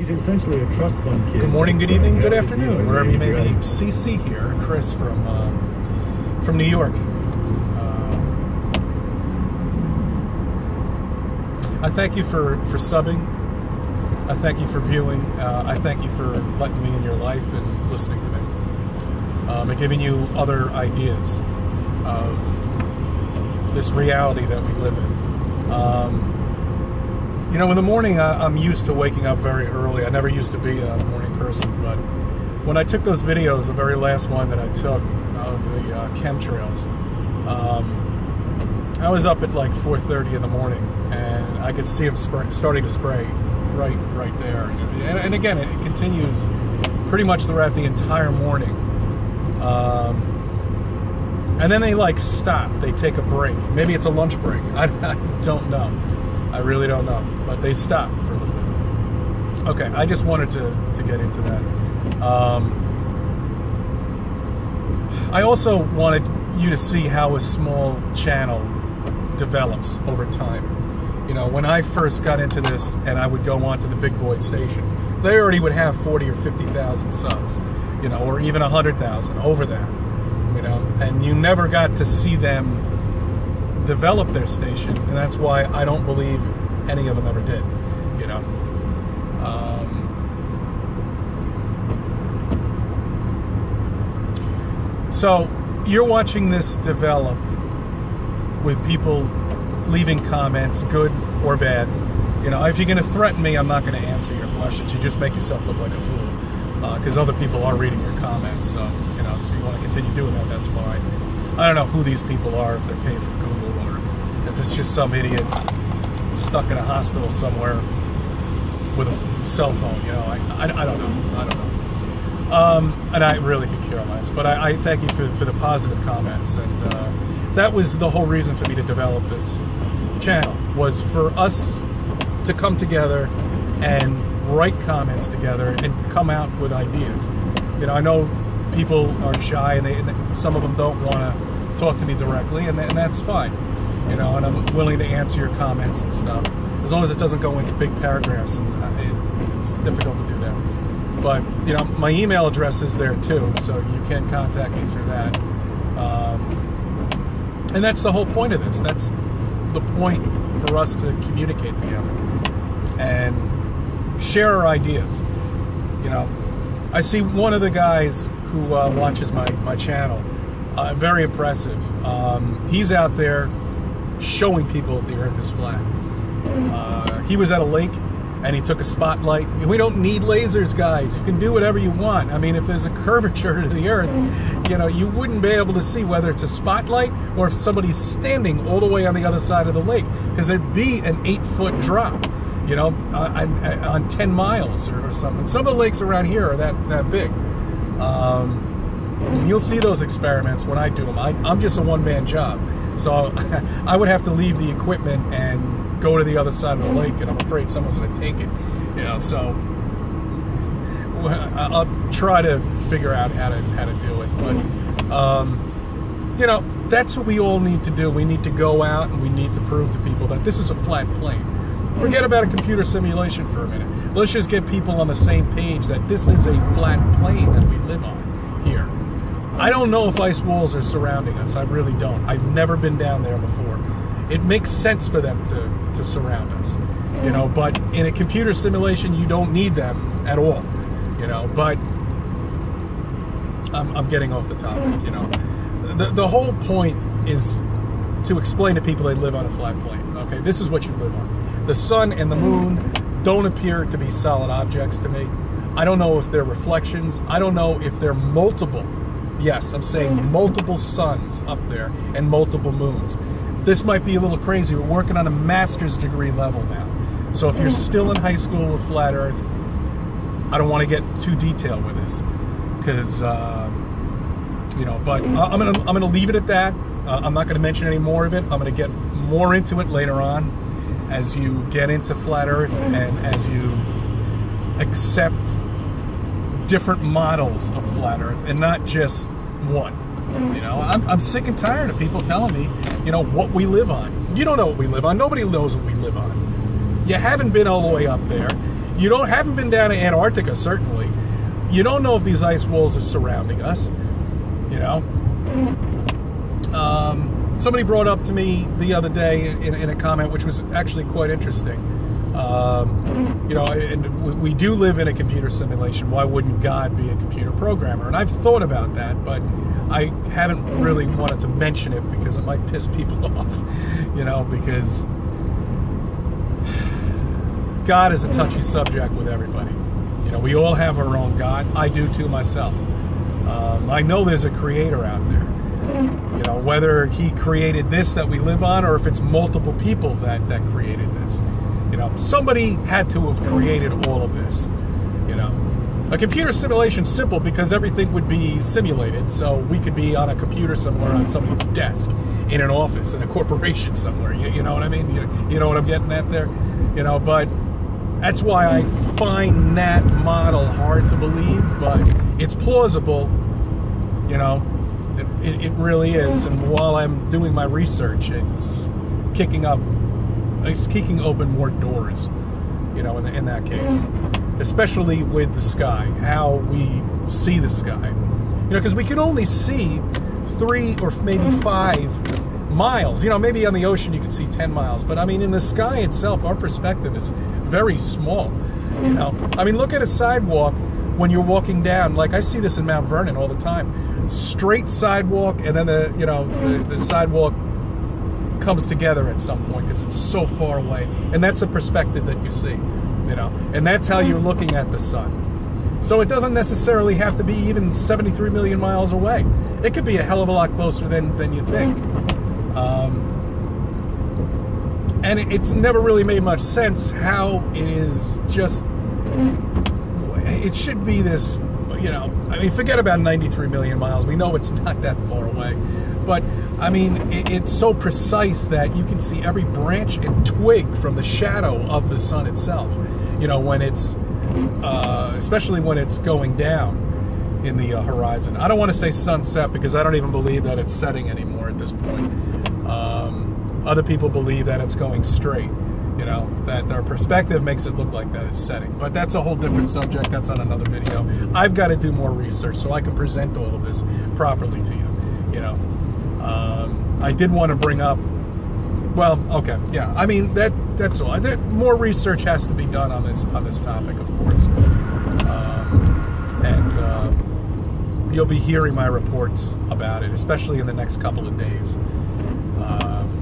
He's essentially a trust fund kid. Good morning, good evening, good afternoon, wherever you may be. CC here, Chris from um, from New York. Uh, I thank you for for subbing. I thank you for viewing. Uh, I thank you for letting me in your life and listening to me, um, and giving you other ideas of this reality that we live in. Um, you know, in the morning, I, am used to waking up very early. I never used to be a morning person, but when I took those videos, the very last one that I took of the uh, chemtrails, um, I was up at like 4:30 in the morning, and I could see them starting to spray right, right there. And, and again, it continues pretty much throughout the entire morning. Um, and then they like stop. They take a break. Maybe it's a lunch break. I, I don't know. I really don't know. But they stopped for a little bit. Okay, I just wanted to, to get into that. Um, I also wanted you to see how a small channel develops over time. You know, when I first got into this and I would go on to the big boy station, they already would have 40 or 50,000 subs, you know, or even 100,000 over that, you know, and you never got to see them develop their station, and that's why I don't believe any of them ever did. You know. Um, so you're watching this develop with people leaving comments, good or bad. You know, if you're going to threaten me, I'm not going to answer your questions. You just make yourself look like a fool because uh, other people are reading your comments. So, you know, if you want to continue doing that, that's fine. I don't know who these people are, if they're paid for Google if it's just some idiot stuck in a hospital somewhere with a cell phone. You know, I, I, I don't know. I don't know. Um, and I really could care less. But I, I thank you for, for the positive comments. And uh, that was the whole reason for me to develop this channel, was for us to come together and write comments together and come out with ideas. You know, I know people are shy and, they, and some of them don't want to talk to me directly, and, and that's fine. You know, and I'm willing to answer your comments and stuff as long as it doesn't go into big paragraphs. And uh, it, it's difficult to do that. But you know, my email address is there too, so you can contact me through that. Um, and that's the whole point of this. That's the point for us to communicate together and share our ideas. You know, I see one of the guys who uh, watches my, my channel. Uh, very impressive. Um, he's out there showing people that the Earth is flat. Uh, he was at a lake and he took a spotlight. We don't need lasers, guys. You can do whatever you want. I mean, if there's a curvature to the Earth, you know, you wouldn't be able to see whether it's a spotlight or if somebody's standing all the way on the other side of the lake because there'd be an eight-foot drop, you know, on, on 10 miles or, or, something. Some of the lakes around here are that, that big. Um, you'll see those experiments when I do them. I, I'm just a one-man job. So I would have to leave the equipment and go to the other side of the lake, and I'm afraid someone's going to take it. You know, so I'll try to figure out how to how to do it. But um, you know, that's what we all need to do. We need to go out and we need to prove to people that this is a flat plane. Forget about a computer simulation for a minute. Let's just get people on the same page that this is a flat plane that we live on here. I don't know if ice walls are surrounding us. I really don't. I've never been down there before. It makes sense for them to, to surround us, you know, but in a computer simulation, you don't need them at all, you know, but I'm, I'm getting off the topic, you know. The, the whole point is to explain to people they live on a flat plane, okay? This is what you live on. The sun and the moon don't appear to be solid objects to me. I don't know if they're reflections. I don't know if they're multiple Yes, I'm saying multiple suns up there and multiple moons. This might be a little crazy. We're working on a master's degree level now. So if you're still in high school with flat Earth, I don't want to get too detailed with this because uh, you know. But I'm gonna I'm gonna leave it at that. Uh, I'm not gonna mention any more of it. I'm gonna get more into it later on as you get into flat Earth and as you accept different models of flat Earth and not just one. You know, I'm, I'm sick and tired of people telling me, you know, what we live on. You don't know what we live on. Nobody knows what we live on. You haven't been all the way up there. You don't haven't been down to Antarctica, certainly. You don't know if these ice walls are surrounding us. You know. Um, somebody brought up to me the other day in, in a comment, which was actually quite interesting. Um, you know, and we- do live in a computer simulation. Why wouldn't God be a computer programmer? And I've thought about that, but I haven't really wanted to mention it because it might piss people off. You know, because God is a touchy subject with everybody. You know, we all have our own God. I do too myself. Um, I know there's a creator out there. You know, whether he created this that we live on or if it's multiple people that, that created this. You know, somebody had to have created all of this. You know, a computer simulation simple because everything would be simulated. So we could be on a computer somewhere on somebody's desk, in an office, in a corporation somewhere. You, you know what I mean? You, you know what I'm getting at there? You know, but that's why I find that model hard to believe, but it's plausible. You know, it, it, it really is. And while I'm doing my research, it's kicking up, it's kicking open more doors. You know, in, the, in that case, especially with the sky, how we see the sky. You know, because we can only see three or maybe mm-hmm. five miles. You know, maybe on the ocean you can see 10 miles, but I mean, in the sky itself, our perspective is very small. You know, mm-hmm. I mean, look at a sidewalk when you're walking down. Like I see this in Mount Vernon all the time. Straight sidewalk, and then the you know the, the sidewalk comes together at some point because it's so far away, and that's the perspective that you see. You know, and that's how you're looking at the sun. So it doesn't necessarily have to be even 73 million miles away. It could be a hell of a lot closer than than you think. Um, and it- it's never really made much sense how it is just it should be this you know i mean forget about 93 million miles we know it's not that far away but i mean it, it's so precise that you can see every branch and twig from the shadow of the sun itself you know when it's uh, especially when it's going down in the uh, horizon i don't want to say sunset because i don't even believe that it's setting anymore at this point um, other people believe that it's going straight. You know, that their perspective makes it look like that it's setting. But that's a whole different subject. That's on another video. I've got to do more research so I can present all of this properly to you. You know, um, I did want to bring up. Well, okay, yeah. I mean that that's all. That, more research has to be done on this on this topic, of course. Um, and uh, you'll be hearing my reports about it, especially in the next couple of days. Um,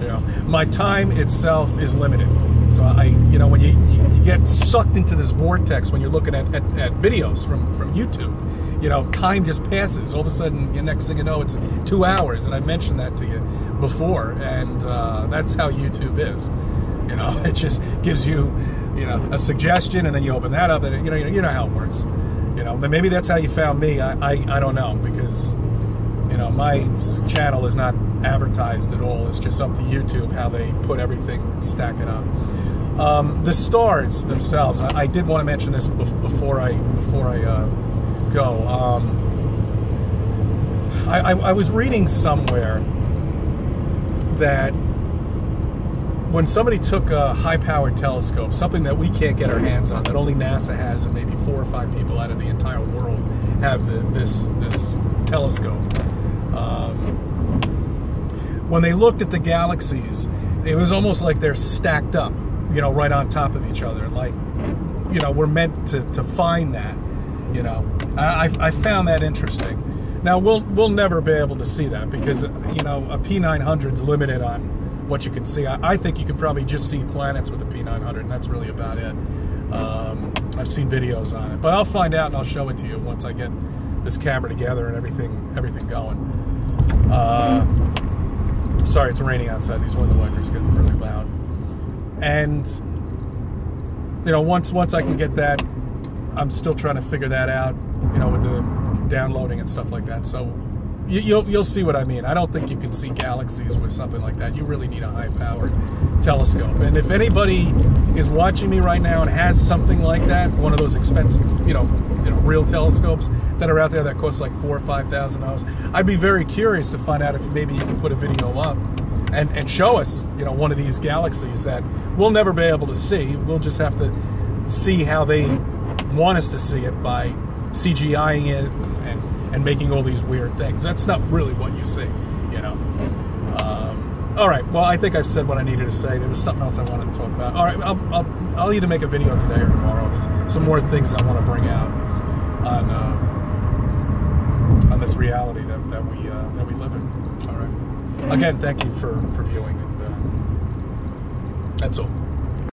you know, my time itself is limited. So I, you know, when you, you, get sucked into this vortex when you're looking at, at, at videos from, from YouTube, you know, time just passes. All of a sudden, the next thing you know, it's two hours. And I mentioned that to you before. And uh, that's how YouTube is. You know, it just gives you, you know, a suggestion and then you open that up and, you know, you know, you know how it works. You know, maybe that's how you found me. I, I, I don't know because you know my channel is not advertised at all it's just up to youtube how they put everything stack it up um, the stars themselves i, I did want to mention this bef- before i before i uh, go um, I, I, I was reading somewhere that when somebody took a high-powered telescope, something that we can't get our hands on, that only NASA has, and maybe four or five people out of the entire world have the, this this telescope. Um, when they looked at the galaxies, it was almost like they're stacked up, you know, right on top of each other. Like, you know, we're meant to, to find that. You know, I, I found that interesting. Now we'll we'll never be able to see that because you know a P900 is limited on what you can see. I, I think you could probably just see planets with a P900, and that's really about it. Um, I've seen videos on it, but I'll find out and I'll show it to you once I get this camera together and everything everything going. Uh, sorry, it's raining outside. These window wipers get really loud, and you know once once I can get that, I'm still trying to figure that out. You know with the downloading and stuff like that. So you, you'll you'll see what I mean. I don't think you can see galaxies with something like that. You really need a high powered telescope. And if anybody is watching me right now and has something like that, one of those expensive, you know, you know, real telescopes that are out there that cost like four or five thousand dollars, I'd be very curious to find out if maybe you can put a video up and and show us, you know, one of these galaxies that we'll never be able to see. We'll just have to see how they want us to see it by CGIing it and and making all these weird things. That's not really what you see, you know. Um, all right. Well, I think I've said what I needed to say. There was something else I wanted to talk about. All right. I'll I'll, I'll either make a video today or tomorrow. There's some more things I want to bring out on. Uh, on this reality that, that we uh, that we live in. All right. Again, thank you for for viewing, and uh, that's all.